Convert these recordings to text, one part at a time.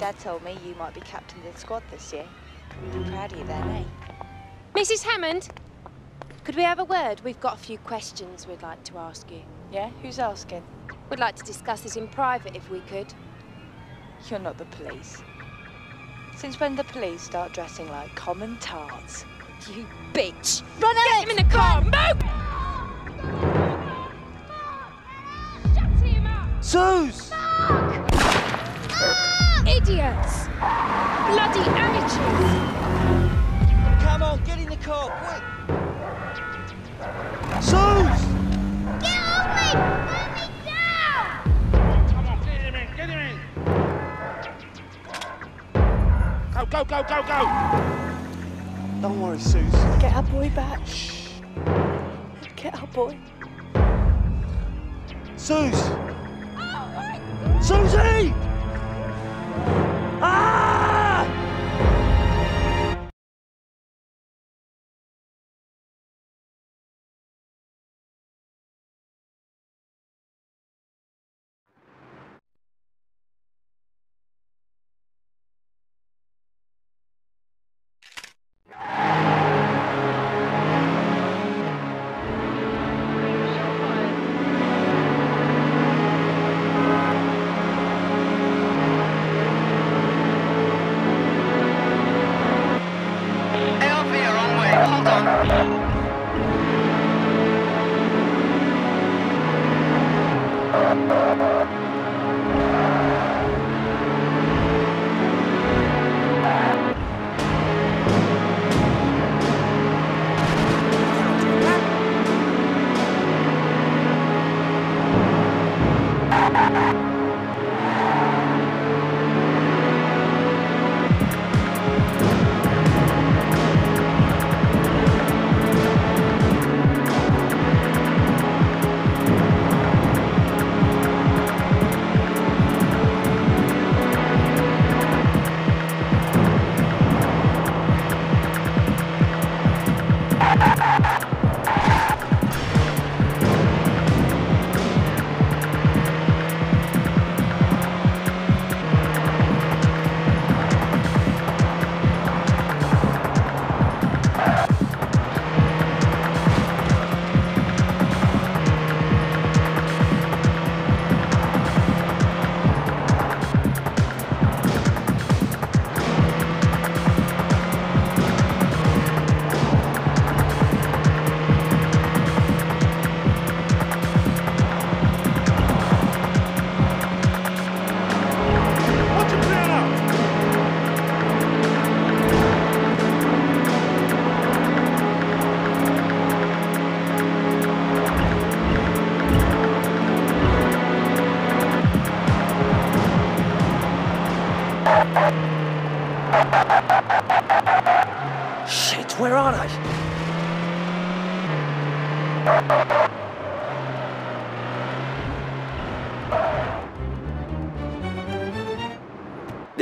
Dad told me you might be captain of the squad this year. I'm proud of you then, eh? Mrs. Hammond, could we have a word? We've got a few questions we'd like to ask you. Yeah? Who's asking? We'd like to discuss this in private if we could. You're not the police. Since when the police start dressing like common tarts? You bitch! Run Get Alex! him in the car! Move! Suze! Idiot! Bloody amateurs! Come on, get in the car, quick! Suze! Get off me! Let me down! Come on, get him in, get him in. Go, go, go, go, go. Don't worry, Suze. Get our boy back. Shh. Get our boy. Suze! Oh, Susie!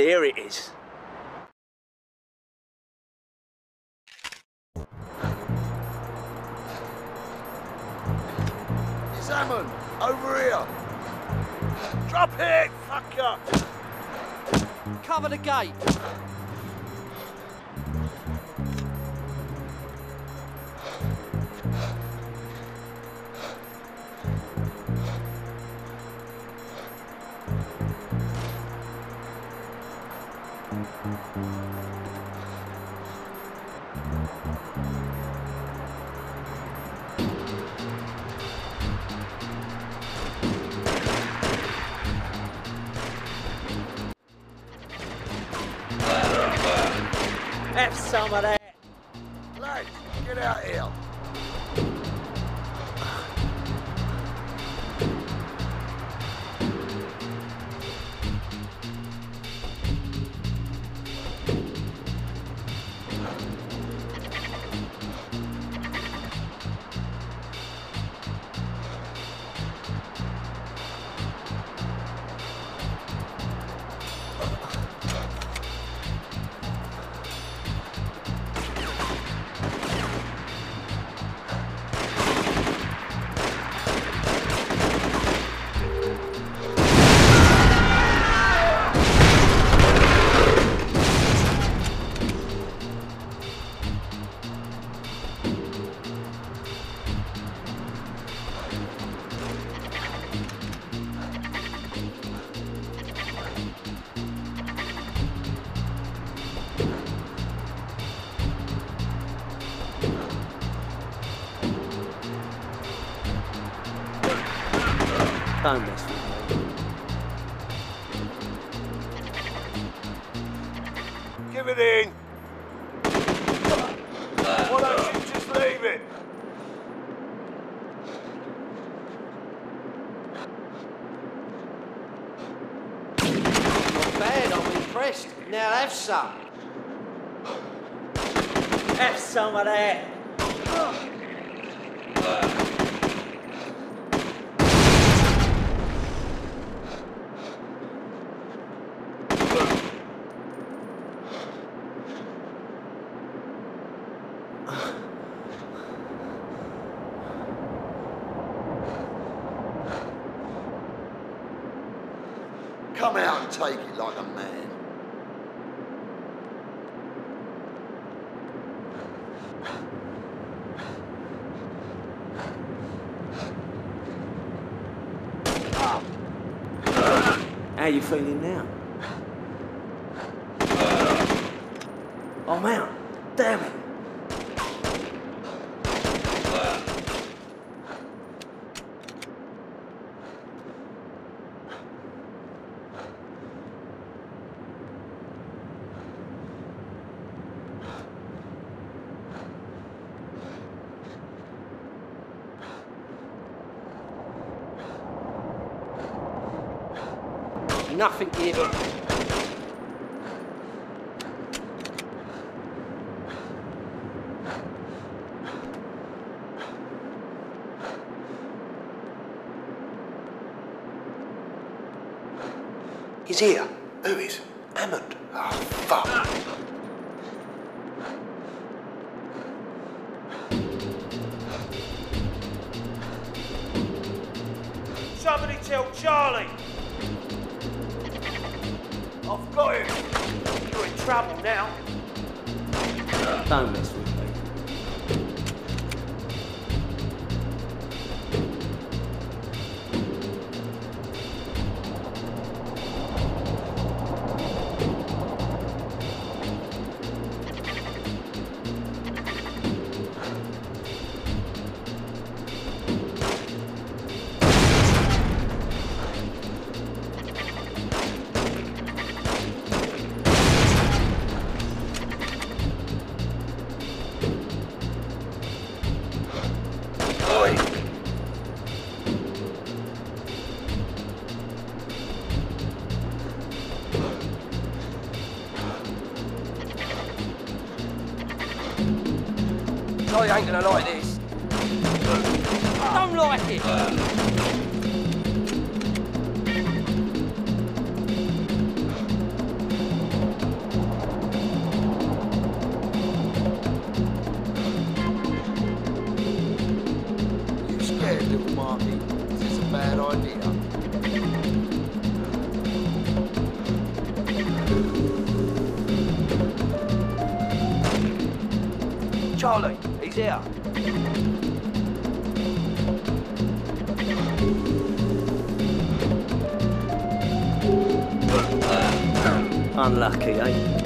There it is. Salmon, over here. Drop it, fucker. Cover the gate. Have some of that. Lads, get out here. Don't mess with Why don't you just leave it? Not bad, I'm impressed. Now have some. Have some of that. Come out and take it like a man. How you feeling now? Oh, I'm out. Damn it. Nothing here. He's here. Who is? Hammond. Oh, fuck. Don't ain't gonna like this. I don't like it. You scared, little Marky? Is this a bad idea? Charlie, here. Unlucky, eh?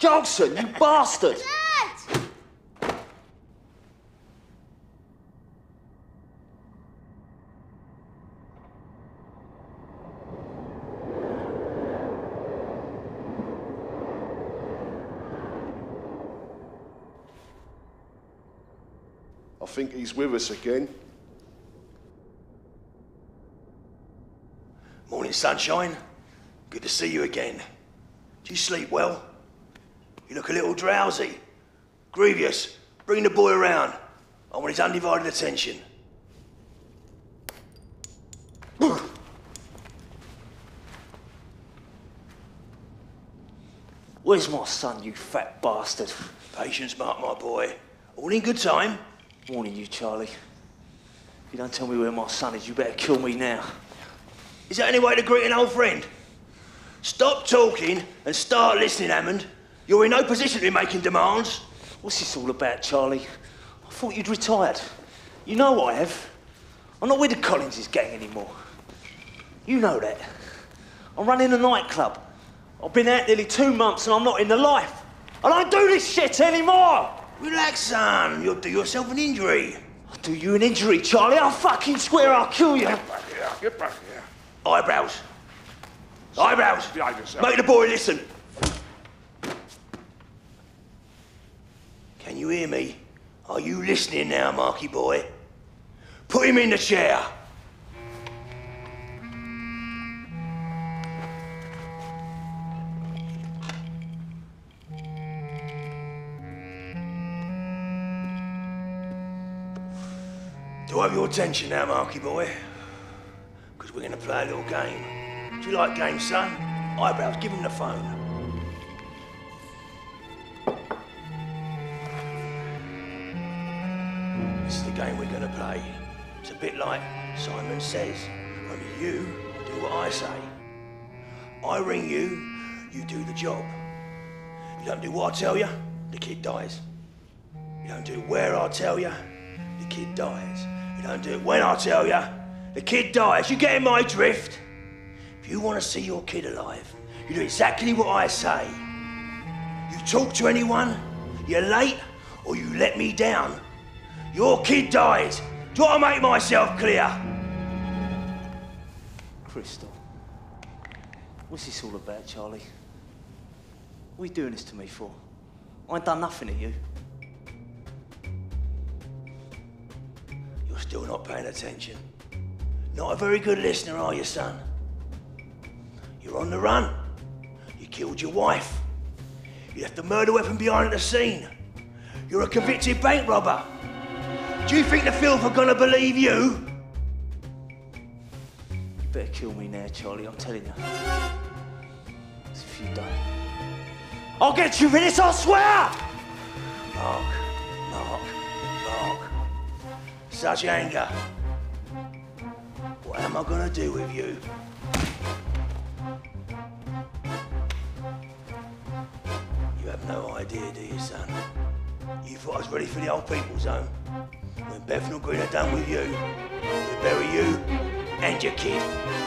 Jolson, you bastard! Dad! I think he's with us again. Morning, sunshine. Good to see you again. Do you sleep well? You look a little drowsy. Grievous, bring the boy around. I want his undivided attention. Where's my son, you fat bastard? Patience, Mark, my boy. All in good time. Warning you, Charlie. If you don't tell me where my son is, you better kill me now. Is that any way to greet an old friend? Stop talking and start listening, Hammond. You're in no position to be making demands. What's this all about, Charlie? I thought you'd retired. You know I have. I'm not with the Collins' gang anymore. You know that. I'm running a nightclub. I've been out nearly two months and I'm not in the life. And I don't do this shit anymore. Relax, son. You'll do yourself an injury. I'll do you an injury, Charlie. I'll fucking swear I'll kill you. Back here, get back here. Eyebrows. Eyebrows. Make the boy listen. Can you hear me? Are you listening now, Marky boy? Put him in the chair. Do I have your attention now, Marky boy? Because we're going to play a little game. Do you like games, son? Eyebrows, give him the phone. Game we're to play. It's a bit like Simon Says. Only you do what I say. I ring you, you do the job. You don't do what I tell you, the kid dies. You don't do where I tell you, the kid dies. You don't do it when I tell you, the kid dies. You getting my drift? If you want to see your kid alive, you do exactly what I say. You talk to anyone, you're late, or you let me down. Your kid dies. Do I make myself clear? Crystal. What's this all about, Charlie? What are you doing this to me for? I ain't done nothing to you. You're still not paying attention. Not a very good listener, are you, son? You're on the run. You killed your wife. You left the murder weapon behind at the scene. You're a convicted bank robber. Do you think the filth are gonna believe you? You better kill me now, Charlie, I'm telling you. 'Cause if you don't, I'll get you for this, I swear! Mark, Mark, Mark. Such anger. What am I gonna do with you? You have no idea, do you, son? You thought I was ready for the old people's home. When Bethnal Green are done with you, they bury you and your kid.